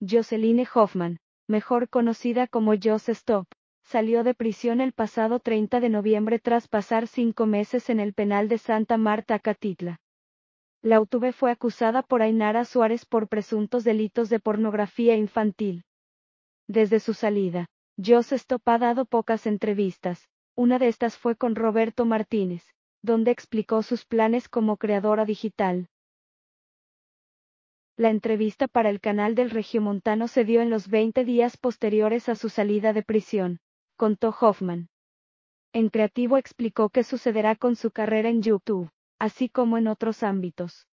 Jocelyn Hoffman, mejor conocida como Joss Stop, salió de prisión el pasado 30 de noviembre tras pasar cinco meses en el penal de Santa Marta, Catitla. La UTV fue acusada por Ainara Suárez por presuntos delitos de pornografía infantil. Desde su salida, Joss Stop ha dado pocas entrevistas, una de estas fue con Roberto Martínez, donde explicó sus planes como creadora digital. La entrevista para el canal del Regiomontano se dio en los 20 días posteriores a su salida de prisión contó Hoffman. En creativo explicó qué sucederá con su carrera en YouTube, así como en otros ámbitos.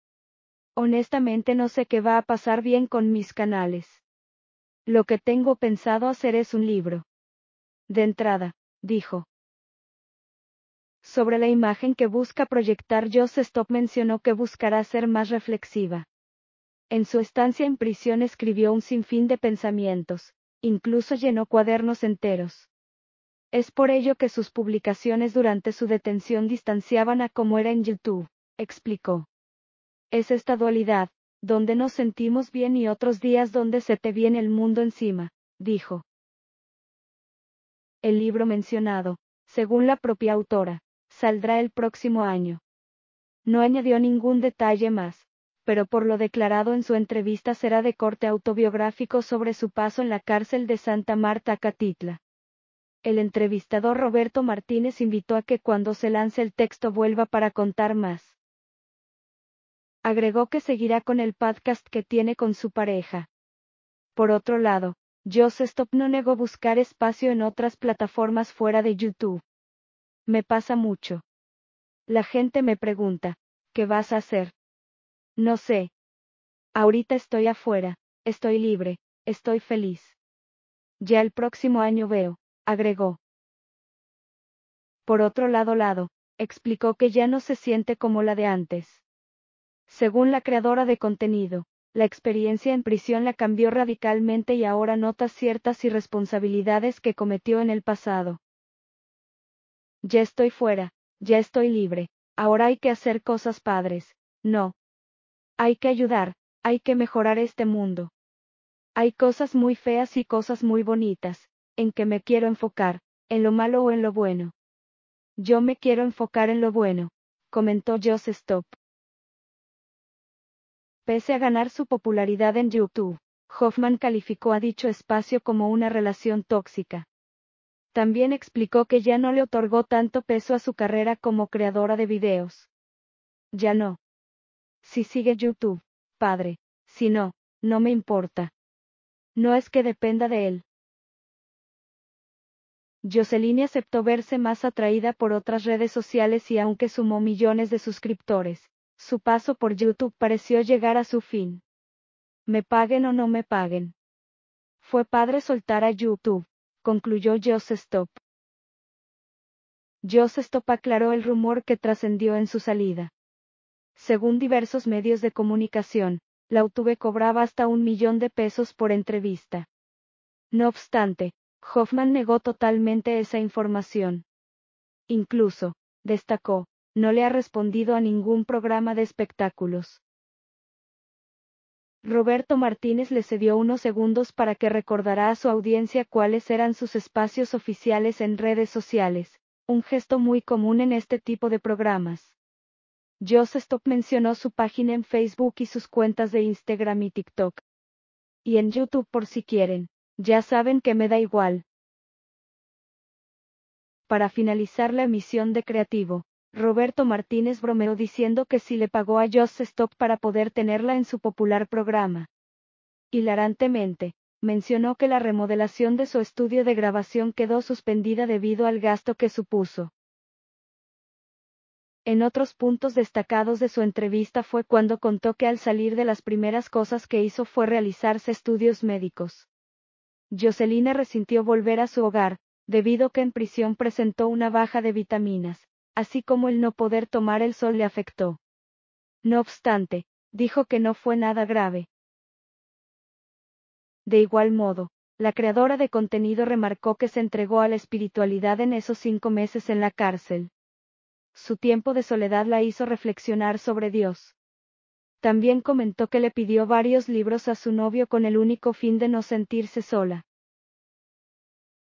Honestamente no sé qué va a pasar bien con mis canales. Lo que tengo pensado hacer es un libro. De entrada, dijo. Sobre la imagen que busca proyectar Joss Stop mencionó que buscará ser más reflexiva. En su estancia en prisión escribió un sinfín de pensamientos, incluso llenó cuadernos enteros. Es por ello que sus publicaciones durante su detención distanciaban a como era en YouTube, explicó. Es esta dualidad, donde nos sentimos bien y otros días donde se te viene el mundo encima, dijo. El libro mencionado, según la propia autora, saldrá el próximo año. No añadió ningún detalle más, pero por lo declarado en su entrevista será de corte autobiográfico sobre su paso en la cárcel de Santa Marta Catitla. El entrevistador Roberto Martínez invitó a que cuando se lance el texto vuelva para contar más. Agregó que seguirá con el podcast que tiene con su pareja. Por otro lado, Joss Stop no negó buscar espacio en otras plataformas fuera de YouTube. Me pasa mucho. La gente me pregunta, ¿qué vas a hacer? No sé. Ahorita estoy afuera, estoy libre, estoy feliz. Ya el próximo año veo agregó. Por otro lado, lado, explicó que ya no se siente como la de antes. Según la creadora de contenido, la experiencia en prisión la cambió radicalmente y ahora nota ciertas irresponsabilidades que cometió en el pasado. Ya estoy fuera, ya estoy libre, ahora hay que hacer cosas padres, no. Hay que ayudar, hay que mejorar este mundo. Hay cosas muy feas y cosas muy bonitas, en que me quiero enfocar, en lo malo o en lo bueno. Yo me quiero enfocar en lo bueno, comentó Joss Stop. Pese a ganar su popularidad en YouTube, Hoffman calificó a dicho espacio como una relación tóxica. También explicó que ya no le otorgó tanto peso a su carrera como creadora de videos. Ya no. Si sigue YouTube, padre, si no, no me importa. No es que dependa de él, Jocelyn aceptó verse más atraída por otras redes sociales y aunque sumó millones de suscriptores, su paso por YouTube pareció llegar a su fin. Me paguen o no me paguen. Fue padre soltar a YouTube, concluyó Joss Stop. Joss Stop aclaró el rumor que trascendió en su salida. Según diversos medios de comunicación, la UTV cobraba hasta un millón de pesos por entrevista. No obstante, Hoffman negó totalmente esa información. Incluso, destacó, no le ha respondido a ningún programa de espectáculos. Roberto Martínez le cedió unos segundos para que recordara a su audiencia cuáles eran sus espacios oficiales en redes sociales, un gesto muy común en este tipo de programas. Joss Stop mencionó su página en Facebook y sus cuentas de Instagram y TikTok. Y en YouTube por si quieren. Ya saben que me da igual. Para finalizar la emisión de Creativo, Roberto Martínez bromeó diciendo que si le pagó a Joss Stop para poder tenerla en su popular programa. Hilarantemente, mencionó que la remodelación de su estudio de grabación quedó suspendida debido al gasto que supuso. En otros puntos destacados de su entrevista fue cuando contó que al salir de las primeras cosas que hizo fue realizarse estudios médicos. Jocelina resintió volver a su hogar, debido que en prisión presentó una baja de vitaminas, así como el no poder tomar el sol le afectó. No obstante, dijo que no fue nada grave. De igual modo, la creadora de contenido remarcó que se entregó a la espiritualidad en esos cinco meses en la cárcel. Su tiempo de soledad la hizo reflexionar sobre Dios. También comentó que le pidió varios libros a su novio con el único fin de no sentirse sola.